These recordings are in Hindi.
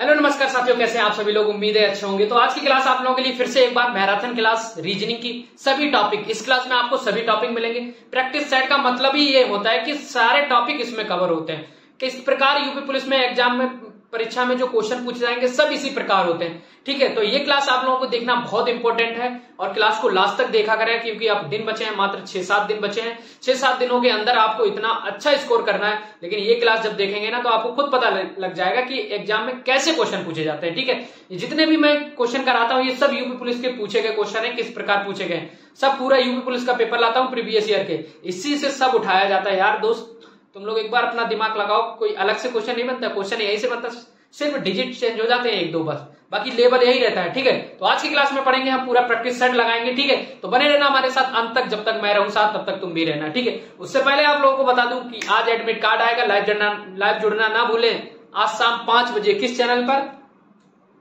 हेलो नमस्कार साथियों, कैसे आप सभी लोग? उम्मीद है अच्छे होंगे। तो आज की क्लास आप लोगों के लिए फिर से एक बार मैराथन क्लास रीजनिंग की सभी टॉपिक इस क्लास में आपको सभी टॉपिक मिलेंगे। प्रैक्टिस सेट का मतलब ही ये होता है कि सारे टॉपिक इसमें कवर होते हैं। किस प्रकार यूपी पुलिस में एग्ज़ाम में परीक्षा में जो क्वेश्चन पूछे जाएँगे, सब इसी प्रकार होते हैं। ठीक है तो ये क्लास आप लोगों को देखना बहुत इंपॉर्टेंट है और क्लास को लास्ट तक देखा करें, क्योंकि आप दिन बचे हैं, मात्र छह सात दिन बचे हैं। छह सात दिनों के अंदर आपको इतना अच्छा स्कोर करना है, लेकिन ये क्लास जब देखेंगे ना तो आपको खुद पता लग जाएगा कि एग्ज़ाम में कैसे क्वेश्चन पूछे जाते हैं। ठीक है, जितने भी मैं क्वेश्चन कराता हूँ, ये सब यूपी पुलिस के पूछे गए क्वेश्चन है, किस प्रकार पूछे गए सब पूरा यूपी पुलिस का पेपर लाता हूँ प्रीवियस ईयर के। इसी से सब उठाया जाता है। यार दोस्त तुम लोग एक बार अपना दिमाग लगाओ कोई अलग से क्वेश्चन नहीं बनता क्वेश्चन यही से बनता, सिर्फ़ डिजिट चेंज हो जाते हैं एक दो बस। बाकी लेवल यही रहता है, ठीक है? तो आज की क्लास में पढ़ेंगे, हम पूरा प्रैक्टिस सेट लगाएँगे, ठीक है? तो बने रहना हमारे साथ अंत तक, जब तक मैं रहूँ साथ, तब तक तुम भी रहना, ठीक है? उससे पहले आप लोगों को बता दूँ कि आज एडमिट कार्ड आएगा लाइव जुड़ना लाइव जुड़ना ना भूलें। आज शाम पाँच बजे किस चैनल पर?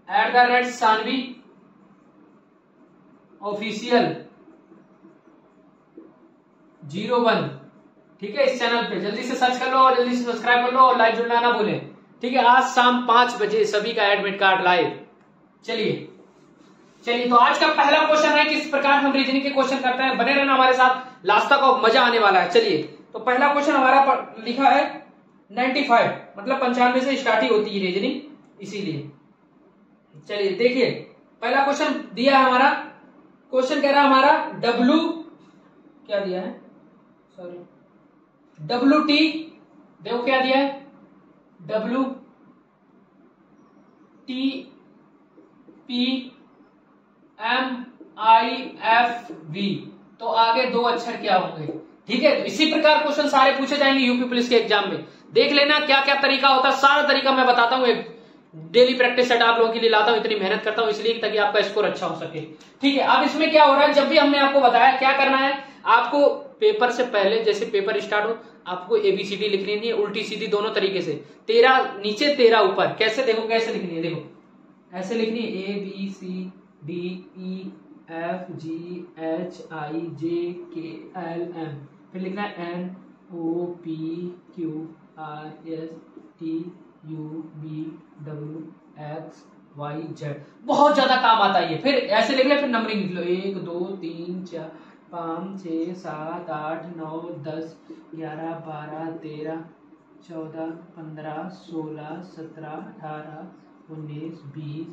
At the rate Saanvi official zero one ठीक है, इस चैनल पे। जल्दी से सर्च कर लो और जल्दी से सब्सक्राइब कर लो और लाइव जुड़ना ना भूलें। ठीक है, आज शाम पाँच बजे सभी का एडमिट कार्ड लाइव चलिए। चलिए तो आज का पहला क्वेश्चन है किस प्रकार हम रीजनिंग के क्वेश्चन करते हैं। बने रहना हमारे साथ। लास्ट तक मज़ा आने वाला है। चलिए तो पहला क्वेश्चन हमारा लिखा है 95 मतलब पंचानवे से स्टार्ट ही होती है रीजनिंग इसीलिए। चलिए, देखिए, पहला क्वेश्चन दिया है हमारा। क्वेश्चन कह रहा है हमारा डब्लू क्या दिया है? सॉरी डब्लू टी देखो क्या दिया है? W T P M I F V तो आगे दो अक्षर क्या होंगे? ठीक है इसी प्रकार क्वेश्चन सारे पूछे जाएँगे यूपी पुलिस के एग्ज़ाम में। देख लेना क्या क्या तरीका होता है, सारा तरीका मैं बताता हूँ। एक डेली प्रैक्टिस सेट आप लोगों के लिए लाता हूँ, इतनी मेहनत करता हूँ, इसलिए ताकि आपका स्कोर अच्छा हो सके। ठीक है, अब इसमें क्या हो रहा है, जब भी हमने आपको बताया, क्या करना है, आपको पेपर से पहले जैसे पेपर स्टार्ट हो, आपको एबीसीडी लिखनी है, उल्टी सीधी दोनों तरीके से। तेरा, नीचे तेरा, ऊपर। कैसे देखो, कैसे लिखनी है, देखो। ऐसे लिखनी है A B C D E F G H I J K L M फिर लिखना है N O P Q R S T U B W X Y Z बहुत ज़्यादा काम आता है ये। फिर ऐसे लिख ले, फिर नंबरिंग लिख लो। एक, दो, तीन, चार। पाँच छ, सात, आठ, नौ, दस, ग्यारह, बारह, तेरह, चौदह, पंद्रह, सोलह, सत्रह, अठारह, उन्नीस, बीस,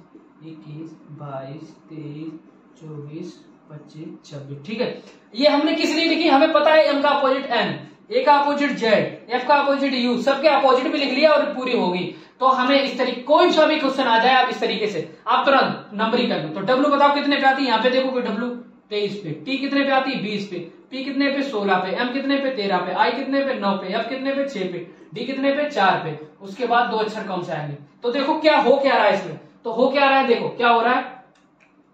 इक्कीस, बाईस, तेईस, चौबीस, पच्चीस, छब्बीस। ठीक है? ये हमने किस लिए लिखी? हमें पता है एम का अपोजिट एन ए का अपोजिट जेड एफ़ का अपोजिट यू सबके अपोजिट भी लिख लिया और पूरी होगी। तो हमें इस तरीके, कोई सा भी क्वेश्चन आ जाए आप इस तरीके से, आप तुरंत नंबरिंग कर लो। तो डब्ल्यू बताओ कितने पे आती है? यहाँ पे देखो कोई डब्ल्यू तेईस पे। टी कितने पे आती? है बीस पे। पी कितने पे? सोलह पे। एम कितने पे? तेरह पे। आई कितने पे? नौ पे। एफ़ कितने पे? छह पे। डी कितने पे? चार पे। उसके बाद दो अक्षर कौन से आएँगे? तो देखो क्या हो क्या रहा है इसमें। तो हो क्या रहा है? देखो, क्या हो रहा है?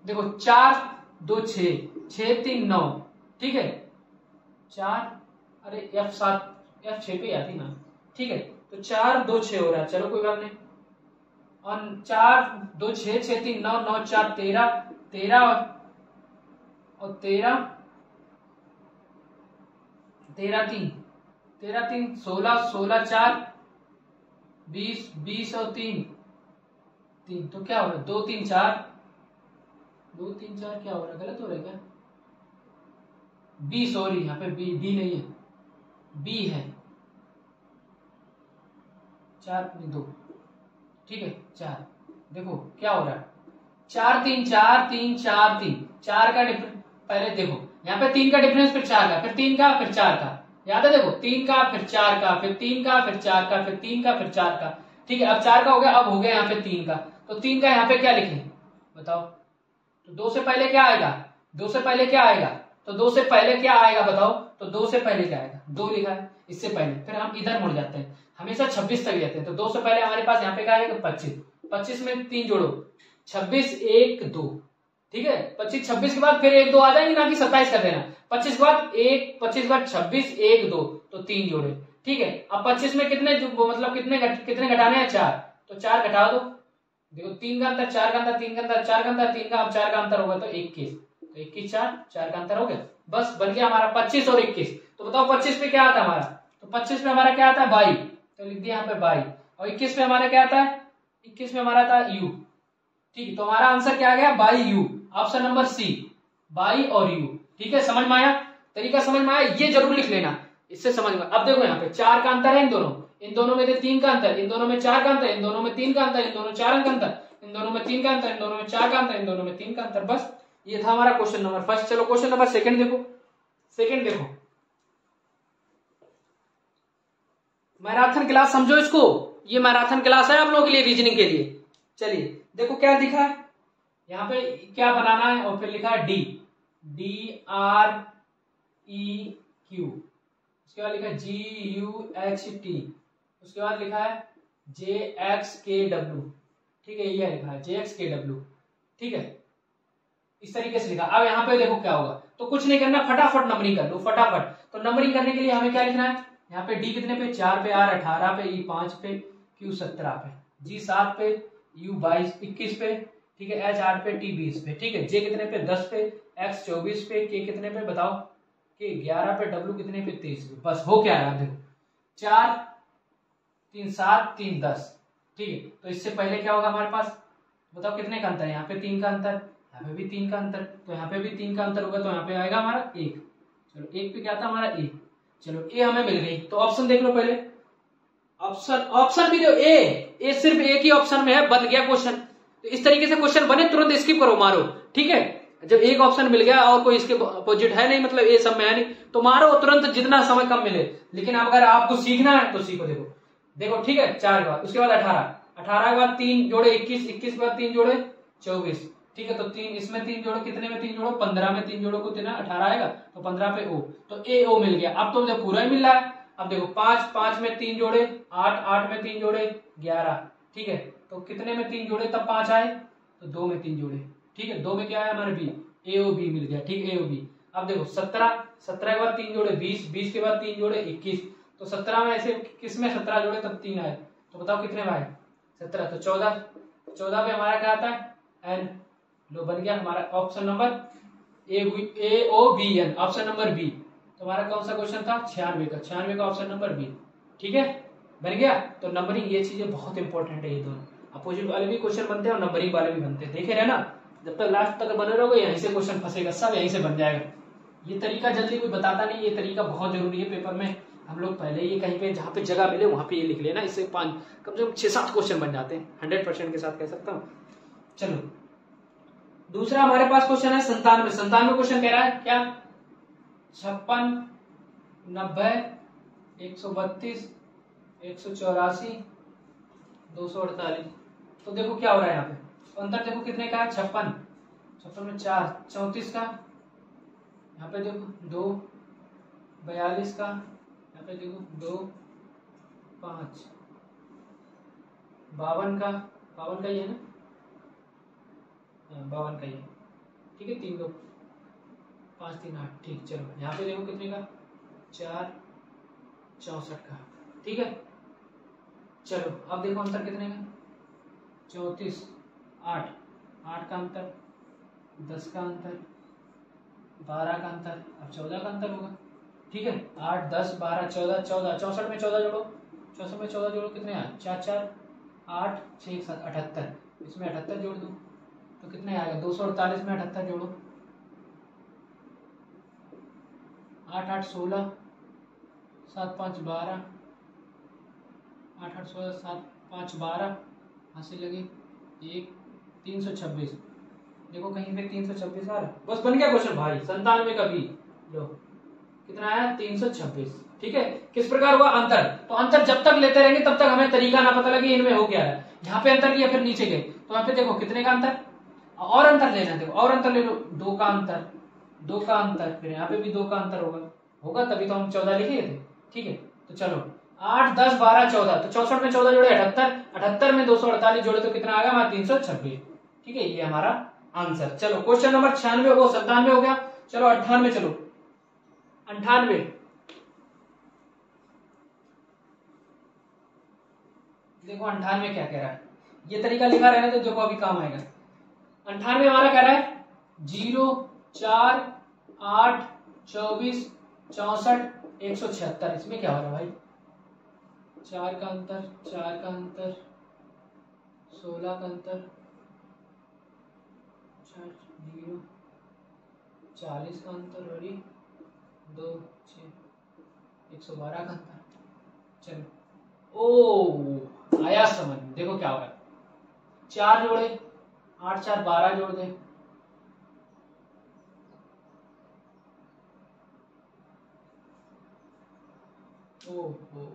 देखो, चार, दो छ छ तीन, नौ। ठीक है? चार, अरे, एफ़ सात, एफ़ छह पे आती ना। ठीक है? तो चार, दो छ हो रहा है। चलो, कोई बात नहीं। और चार, दो छ छ तीन, नौ नौ, चार, तेरह। तेरह और तेरह तेरह तीन तेरह तीन, सोलह सोलह, चार, बीस बीस और तीन। तीन तो क्या हो रहा है? दो, तीन, चार। दो, तीन, चार क्या हो रहा है? गलत हो रहा है क्या? बी, सॉरी, यहाँ पे बी डी नहीं है। बी है। चार दो। ठीक है, चार। देखो, क्या हो रहा है? चार, तीन चार तीन चार तीन। चार का डिफरेंस पहले देखो, यहाँ पे तीन का डिफरेंस फिर चार का, फिर तीन का, फिर चार का। याद है देखो, तीन का, फिर चार का, फिर तीन का, फिर चार का, फिर तीन का, फिर चार का। ठीक है, अब चार का हो गया, अब हो गया यहाँ पे तीन का। तो तीन का यहाँ पे क्या लिखे? बताओ। तो दो से पहले क्या आएगा? दो से पहले क्या आएगा? तो दो से पहले क्या आएगा बताओ? तो दो से पहले क्या आएगा? दो लिखा है, इससे पहले। फिर हम इधर मुड़ जाते हैं। हमेशा छब्बीस तक जाते हैं। तो दो से पहले हमारे पास यहाँ पे क्या आएगा? पच्चीस। पच्चीस में तीन जोड़ो। छब्बीस एक दो। ठीक है? पच्चीस, छब्बीस के बाद फिर एक दो आ जाएँगे ना कि सत्ताईस कर देना। पच्चीस के बाद एक, पच्चीस के बाद छब्बीस, एक दो तो तीन जोड़े। ठीक है? अब पच्चीस में कितने मतलब कितने कितने घटाने हैं? चार। तो चार घटा दो। देखो, तीन का अंतर, चार का अंतर, तीन का अंतर, चार का अंतर, तीन का अब चार का अंतर होगा तो इक्कीस। तो इक्कीस, चार चार का अंतर हो गया। बस, बन गया हमारा पच्चीस और इक्कीस। तो बताओ पच्चीस पे क्या आता है हमारा? तो पच्चीस में हमारा क्या आता है? बाई। तो लिख दिया यहाँ पे बाई। और इक्कीस में हमारा क्या आता है? इक्कीस में हमारा था यू। ठीक है तो हमारा आंसर क्या आ गया? By U. Option number C by और यू ठीक है, समझ में आया? तरीका समझ में आया? ये ज़रूर लिख लेना। इससे समझ में अब देखो यहाँ पे, चार का अंतर है इन दोनों। इन दोनों में तीन का अंतर, इन दोनों में चार का अंतर, इन दोनों में तीन का अंतर, इन दोनों चार का अंतर, इन दोनों में तीन का अंतर, इन दोनों में चार का अंतर, इन दोनों में तीन का अंतर, बस। ये था हमारा क्वेश्चन नंबर फ़र्स्ट चलो क्वेश्चन नंबर सेकंड देखो। सेकंड देखो। मैराथन क्लास समझो इसको। ये मैराथन क्लास है आप लोगों के लिए रीजनिंग के लिए। चलिए, देखो क्या दिखा है। यहाँ पे क्या बनाना है और फिर लिखा है D D R E Q उसके बाद लिखा है जी यू एच टी उसके बाद लिखा है जे एक्स के डब्ल्यू ठीक है ये लिखा है जे एक्स के डब्ल्यू ठीक है? इस तरीके से लिखा। अब यहाँ पे देखो क्या होगा। तो कुछ नहीं करना, फटाफट नंबरिंग कर लो, फटाफट। तो नंबरिंग करने के लिए हमें क्या लिखना है? यहाँ पे डी कितने पे? चार पे आर अठारह पे ई पाँच पे क्यू सत्रह पे। जी सात पे यू बाईस, इक्कीस पे। ठीक है एच आठ पे टी बीस पे, ठीक है? जे कितने पे? दस पे। एक्स चौबीस पे के कितने पे? बताओ। के ग्यारह पे डब्ल्यू कितने पे? तेईस पे। बस, हो क्या है? देखो। चार, तीन, सात, तीन, दस। ठीक है? तो इससे पहले क्या होगा हमारे पास? बताओ, कितने का अंतर है? यहाँ पे तीन का अंतर, यहाँ पे भी तीन का अंतर। तो यहाँ पे भी तीन का अंतर होगा तो यहाँ पे आएगा हमारा एक। चलो, एक पे क्या था? हमारा ए चलो ए हमें मिल गई। तो ऑप्शन देख लो पहले। ऑप्शन ऑप्शन भी दो ए ए सिर्फ़ एक ही ऑप्शन में है बन गया क्वेश्चन तो इस तरीके से क्वेश्चन बने, तुरंत स्किप करो, मारो, ठीक है? जब एक ऑप्शन मिल गया और कोई इसके अपोजिट है नहीं मतलब ए सब में है नहीं तो मारो, तुरंत जितना समय कम मिले। लेकिन अगर आपको सीखना है तो सीखो, देखो। देखो, ठीक है? चार के बाद, उसके बाद अठारह। अठारह के बाद तीन जोड़े इक्कीस इक्कीस के बाद तीन जोड़े चौबीस। ठीक है? तो तीन, इसमें तीन जोड़ो, कितने में तीन जोड़ो? पंद्रह में तीन जोड़ो को तीन अठारह आएगा तो पंद्रह पे ओ तो ए ओ मिल गया। अब तो मुझे पूरा ही मिल रहा है। अब देखो, पाँच पाँच में तीन जोड़े, आठ आठ में तीन जोड़े, ग्यारह। ठीक है? तो कितने में तीन जोड़े, तब पाँच आए तो दो में तीन जोड़े। ठीक है, दो में क्या आया? हमारे बी ए बी मिल गया, ठीक ए बी अब देखो, सत्रह सत्रह के बाद तीन जोड़े, बीस बीस के बाद तीन जोड़े, इक्कीस। तो सत्रह में ऐसे, किसमें सत्रह जोड़े, तब तीन आए। तो बताओ कितने में आए? सत्रह तो चौदह। चौदह पे हमारा क्या आता है? एन लो, बन गया हमारा option number A O B N option number B तो हमारा कौन सा क्वेश्चन था? छियानवे का। छियानवे का ऑप्शन नंबर बी ठीक है? बन गया? तो नंबरिंग ये चीज़ें बहुत इंपॉर्टेंट है ये दोनों। अपोजिट वाले भी क्वेश्चन बनते हैं और नंबरिंग वाले भी बनते हैं। देखे रहे ना? जब तक लास्ट तक बने रहोगे, यहीं से क्वेश्चन फंसेगा, सब यहीं से बन जाएगा। ये तरीका जल्दी कोई बताता नहीं, ये तरीका बहुत ज़रूरी है पेपर में। हम लोग पहले ये कहीं पे, जहाँ पे जगह मिले, वहाँ पे ये लिख लेना, इससे पाँच, कम से कम छह सात क्वेश्चन बन जाते हैं। हंड्रेड परसेंट के साथ कह सकता हूँ। चलो। दूसरा हमारे पास क्वेश्चन है संतानवे संतानवे क्वेश्चन कह रहा है, क्या? छप्पन, नब्बे, एक सौ बत्तीस, एक सौ चौरासी, दो सौ अड़तालीस। तो देखो क्या हो रहा है यहाँ पे। अंतर देखो कितने का है? छप्पन। छप्पन में चार चौतीस का। यहाँ पे देखो दो बयालीस का। यहाँ पे देखो दो पाँच। बावन का। बावन का ही है ना? हाँ, बावन का ही है। ठीक है तीन दो। पाँच तीन आठ। ठीक चलो। यहाँ पे देखो कितने का? चार चौसठ का। ठीक है? चलो अब देखो अंतर कितने का? चौतीस, आठ। आठ का अंतर, दस का अंतर, बारह का अंतर, अब चौदह का अंतर होगा। ठीक है? आठ, दस, बारह, चौदह चौदह। चौसठ में चौदह जोड़ो। चौसठ में चौदह जोड़ो कितने आए चार चार। आठ छः सात, अठहत्तर। इसमें अठहत्तर जोड़ दो तो कितने आएगा? दो सौ अड़तालीस में अठहत्तर जोड़ो। आठ आठ, सोलह। सात, पाँच, बारह। आठ आठ, सोलह, सात, पाँच, बारह। हासिल लगे। एक, तीन सौ छब्बीस। देखो कहीं पे तीन सौ छब्बीस आ रहा बस बन गया क्वेश्चन भाई। संतानवे का बी लो। कितना आया? तीन सौ छब्बीस। ठीक है? किस प्रकार हुआ? अंतर। तो अंतर जब तक लेते रहेंगे, तब तक हमें तरीका ना पता लगे, इनमें हो क्या है। यहाँ पे अंतर लिया, फिर नीचे गए। तो यहाँ पे देखो, कितने का अंतर? और अंतर लेना देखो, और अंतर ले लो। दो का अंतर। दो का अंतर। फिर यहाँ पे भी दो का अंतर होगा। होगा तभी तो हम चौदह लिखे थे। ठीक है? तो चलो। आठ, दस, बारह, चौदह। तो चौसठ में चौदह जोड़े अठहत्तर अठहत्तर में दो सौ अड़तालीस जोड़े तो कितना आ गया हमारा तीन सौ छब्बीस। ठीक है, ये हमारा आंसर। चलो, क्वेश्चन नंबर छियानवे, वो सत्तानवे हो गया। चलो, अट्ठानवे चलो। अंठानवे देखो अंठानवे क्या कह रहा है। ये तरीका लिखा रहने तो देखो अभी काम आएगा। अंठानवे हमारा कह रहा है, ज़ीरो, चार, आठ, चौबीस, चौसठ, एक सौ छिहत्तर। इसमें क्या हो रहा है भाई? चार का अंतर, चार का अंतर, सोलह का अंतर ज़ीरो, चालीस का अंतर और दो छ एक सौ बारह का अंतर। चलो। ओ, आया समझ। देखो क्या होगा चार जोड़े, आठ, चार, बारह जोड़ दे। ओ ओ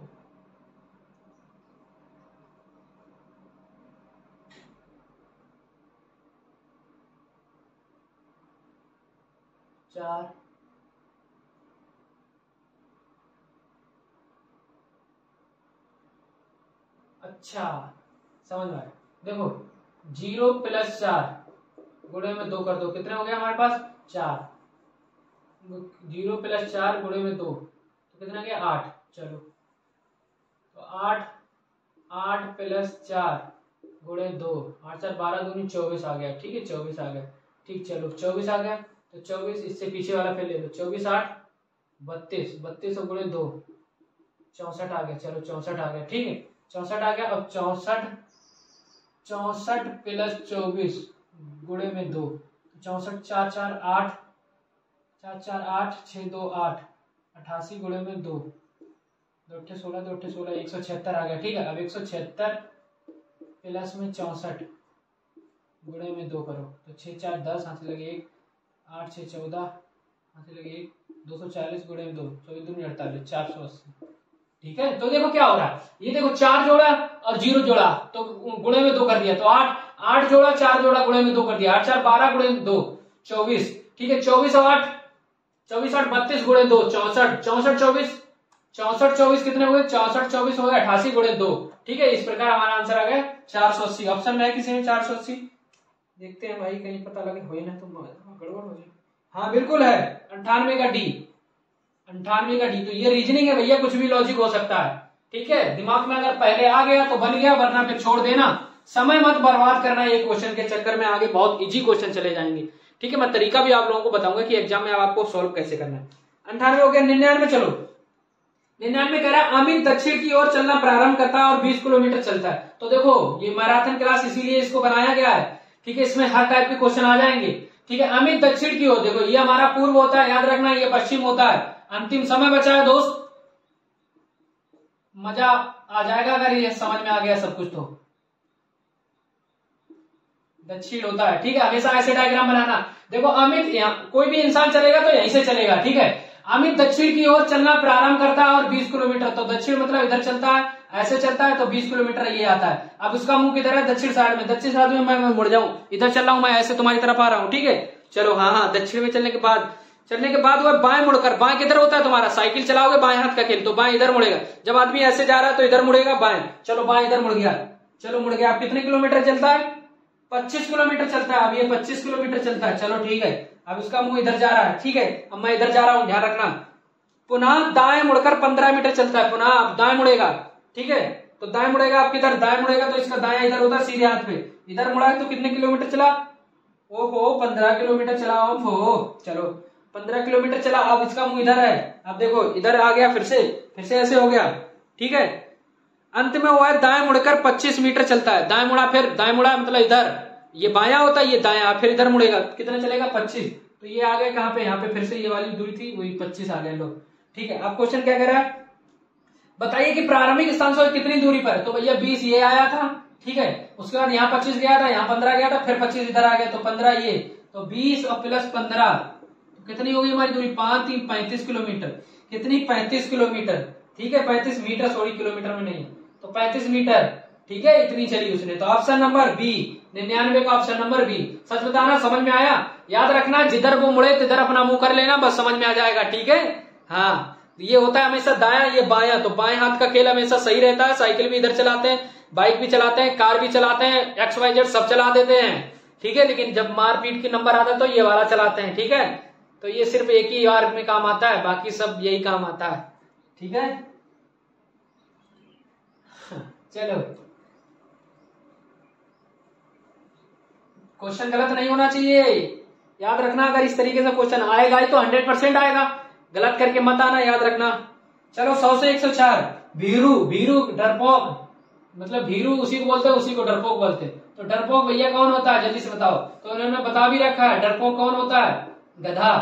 चार। अच्छा समझ में देखो, ज़ीरो प्लस चार गुड़े में दो कर दो। कितने हो गए हमारे पास? चार। ज़ीरो प्लस चार गुड़े में दो। तो कितना गया आठ। चलो। तो आठ आठ प्लस चार गुड़े दो। आठ, चार, बारह दूनी चौबीस आ गया। ठीक है, चौबीस आ गया। ठीक, चलो, चौबीस आ गया। तो चौबीस, इससे पीछे वाला फिर ले लो। चौबीस, आठ, बत्तीस। बत्तीस गुड़े दो। चौसठ आ गया। चलो, चौसठ आ गया। ठीक है? चौसठ आ गया। अब चौसठ चौसठ प्लस चौबीस गुड़े में दो। चौसठ, चार चार, आठ। चार चार, आठ छ दो, आठ। अठासी गुड़े में दो। दो सोलह, दो अट्ठे सोलह, एक सौ छिहत्तर आ गया। ठीक है? अब एक सौ छिहत्तर प्लस में चौसठ गुड़े में दो करो। तो छः चार, दस हाथ लगे एक। आठ छः चौदह हाथ लगे एक, दो सौ चालीस गुड़े में दो, चौबीस दूनी अड़तालीस, चार सौ अस्सी। ठीक है? तो देखो क्या हो रहा है। ये देखो चार जोड़ा और ज़ीरो जोड़ा तो गुणे में दो कर दिया। तो आठ आठ जोड़ा, चार जोड़ा गुड़े में दो कर दिया। आठ, चार, बारह गुड़े में दो, चौबीस। ठीक है? चौबीस और आठ, चौबीस, आठ, बत्तीस गुड़े दो, चौसठ चौसठ, चौबीस। चौसठ, चौबीस कितने हुए? चौसठ, चौबीस हो गए, अठासी गुड़े दो। ठीक है? इस प्रकार हमारा आंसर आ गया चार सौ अस्सी। ऑप्शन में है किसी में चार सौ अस्सी? देखते हैं भाई, कहीं पता लगे हो ना तो गड़बड़ हो जाए। हाँ बिल्कुल है। अंठानवे का डी अंठानवे का डी तो ये रीजनिंग है भैया, कुछ भी लॉजिक हो सकता है। ठीक है? दिमाग में अगर पहले आ गया तो बन गया, वरना फिर छोड़ देना। समय मत बर्बाद करना ये क्वेश्चन के चक्कर में, आगे बहुत इजी क्वेश्चन चले जाएँगे। ठीक है? मैं तरीका भी आप लोगों को बताऊँगा कि एग्ज़ाम में आपको सोल्व कैसे करना है। अंठानवे हो गया, निन्यानवे चलो। निन्यानवे कह रहा है अमित दक्षिण की ओर चलना प्रारंभ करता है और 20 किलोमीटर चलता है। तो देखो, ये मैराथन क्लास इसीलिए इसको बनाया गया है। ठीक है? इसमें हर टाइप के क्वेश्चन आ जाएँगे। ठीक है, अमित दक्षिण की ओर, देखो, ये हमारा पूर्व होता है, याद रखना, ये पश्चिम होता है। अंतिम समय बचा है दोस्त। मज़ा आ जाएगा अगर ये समझ में आ गया सब कुछ तो। दक्षिण होता है, ठीक है, हमेशा ऐसे डायग्राम बनाना। देखो, अमित कोई भी इंसान चलेगा तो यहीं से चलेगा, ठीक है? अमित दक्षिण की ओर चलना प्रारंभ करता है और 20 किलोमीटर तो दक्षिण मतलब इधर चलता है ऐसे चलता है तो 20 किलोमीटर ये आता है। अब उसका मुँह किधर है? दक्षिण साइड में। दक्षिण साइड में मैं, मुड़ जाऊँ। इधर चल रहा हूँ मैं ऐसे तुम्हारी तरफ़ आ रहा हूँ ठीक है? चलो हाँ हाँ दक्षिण में चलने के बाद चलने के बाद वह बाएँ मुड़कर बाएँ किधर होता है तुम्हारा? साइकिल चलाओगे बाएँ हाथ का खेल तो बाएँ इधर मुड़ेगा। जब आदमी ऐसे जा रहा है तो इधर मुड़ेगा बाएँ। चलो बाएँ इधर मुड़ गया। चलो मुड़ गया। आप कितने किलोमीटर चलता है? पच्चीस किलोमीटर चलता है। अब ये पच्चीस किलोमीटर चलता है। चलो ठीक है। अब उसका मुँह इधर जा रहा है, ठीक है? अब मैं इधर जा रहा हूँ, ध्यान रखना। पुनः दाएँ मुड़कर पंद्रह मीटर चलता है, पुनः अब दाएँ मुड़ेगा, ठीक है? तो दाएँ मुड़ेगा आप किधर दाएँ मुड़ेगा तो इसका दाया इधर होता है, सीधे हाथ पे। इधर मुड़ा तो कितने किलोमीटर चला? ओहो, पंद्रह किलोमीटर चला हो चलो। पंद्रह किलोमीटर चला, अब इसका मुँह इधर है। अब देखो, इधर आ गया फिर से फिर से ऐसे हो गया, ठीक है? अंत में हुआ है, दाएँ मुड़कर पच्चीस मीटर चलता है। दाएँ मुड़ा फिर, दाएँ मुड़ा मतलब इधर। ये बाया होता है, ये दाया फिर इधर मुड़ेगा, कितना चलेगा? पच्चीस। तो ये आ गया कहाँ पे? यहाँ पे फिर से ये वाली दूरी थी, वही पच्चीस आ गए लोग ठीक है, अब क्वेश्चन क्या कह रहा है बताइए कि प्रारंभिक स्थान से कितनी दूरी पर? तो भैया बीस ये आया था, ठीक है? उसके बाद यहाँ पच्चीस गया था, यहाँ पंद्रह गया था, फिर पच्चीस इधर आ गया तो पंद्रह ये। तो बीस और प्लस पंद्रह तो कितनी होगी हमारी दूरी? पाँच तीन पैंतीस किलोमीटर। कितनी? पैंतीस किलोमीटर। ठीक है, पैंतीस मीटर, सॉरी, किलोमीटर में नहीं। तो पैंतीस मीटर, ठीक है, इतनी चली उसने। तो ऑप्शन नंबर बी निन्यानवे का ऑप्शन नंबर बी सच बताना, समझ में आया? याद रखना, जिधर वो मुड़े, तिधर अपना मुँह कर लेना, बस समझ में आ जाएगा, ठीक है? हाँ। ये होता है हमेशा दाया, ये बाया तो बाएँ हाथ का खेल हमेशा सही रहता है, साइकिल भी इधर चलाते हैं, बाइक भी चलाते हैं, कार भी चलाते हैं एक्स वाई जेड सब चला देते हैं, ठीक है? लेकिन जब मारपीट की नंबर आता है तो ये वाला चलाते हैं, ठीक है? तो ये सिर्फ़ एक ही बार में काम आता है, बाकी सब यही काम आता है, ठीक है? चलो। क्वेश्चन गलत नहीं होना चाहिए। याद रखना, अगर इस तरीके से क्वेश्चन आएगा तो हंड्रेड परसेंट आएगा। गलत करके मत आना, याद रखना। चलो, सौ से एक सौ चार। भीरू भीरू, डरपोक। मतलब भीरू उसी को बोलते हैं, उसी को डरपोक बोलते हैं। तो डरपोक भैया कौन होता है? जल्दी से बताओ। तो उन्होंने बता भी रखा है, डरपोक कौन होता है? गधा।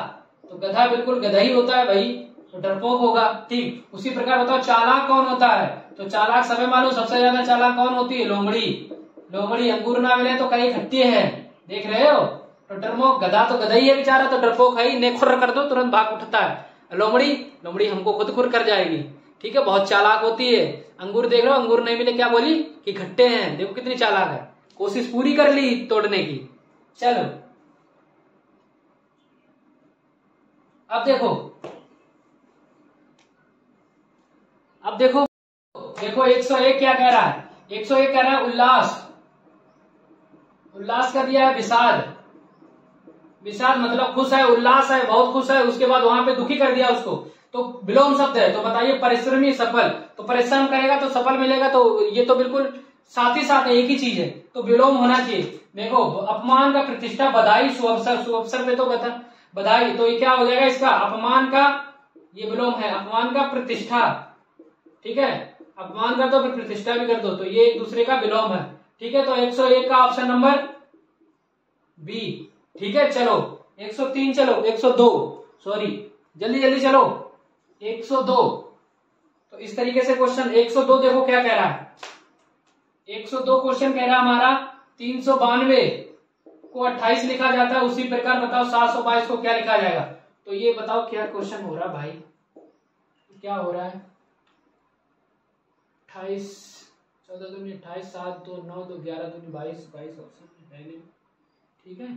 तो गधा बिल्कुल गधा ही होता है भाई। तो डरपोक होगा, ठीक। उसी प्रकार बताओ, चालाक कौन होता है? तो चालाक, समय मालूम सबसे ज़्यादा चालाक कौन होती है? लोमड़ी। लोमड़ी, अंगूर ना मिले तो कई खट्टी है। देख रहे हो? तो डरमोक गधा तो गधा ही है बेचारा तो डरपोक है ही। कर दो, तुरंत भाग उठता है। लोमड़ी लोमड़ी हमको खुद खुर कर जाएगी। ठीक है, बहुत चालाक होती है। अंगूर देख रहे हो? अंगूर नहीं मिले, क्या बोली? कि खट्टे हैं। देखो कितनी चालाक है। कोशिश पूरी कर ली तोड़ने की। चलो। अब देखो। अब देखो। देखो 101 क्या कह रहा है? 101 कह रहा है उल्लास। उल्लास का दिया है विषाद विषाद मतलब खुश है, उल्लास है, बहुत खुश है, उसके बाद वहाँ पे दुखी कर दिया उसको। तो विलोम शब्द है तो बताइए परिश्रमी सफल। तो परिश्रम करेगा तो सफल मिलेगा तो ये तो बिल्कुल साथ ही साथ एक ही चीज़ है। तो विलोम होना चाहिए। देखो, अपमान का प्रतिष्ठा बधाई सुअवसर सुअवसर पे तो बता बधाई तो ये क्या हो जाएगा इसका? अपमान का, ये विलोम है, अपमान का प्रतिष्ठा। ठीक है? अपमान कर दो, फिर प्रतिष्ठा भी कर दो। तो ये एक दूसरे का विलोम है। ठीक है तो 101 का ऑप्शन नंबर बी ठीक है, चलो। 103 चलो 102 सॉरी जल्दी जल्दी चलो। 102 तो इस तरीके से क्वेश्चन 102 देखो क्या कह रहा है। 102 क्वेश्चन कह रहा है हमारा, तीन सौ बानवे को 28 लिखा जाता है, उसी प्रकार बताओ सात सौ बाईस को क्या लिखा जाएगा। तो ये बताओ क्या क्वेश्चन हो रहा भाई? क्या हो रहा है? अट्ठाईस चौदह दूनी अट्ठाईस, सात दो, नौ दो, ग्यारह दूनी बाईस बाईस ऑप्शन पहले ठीक है?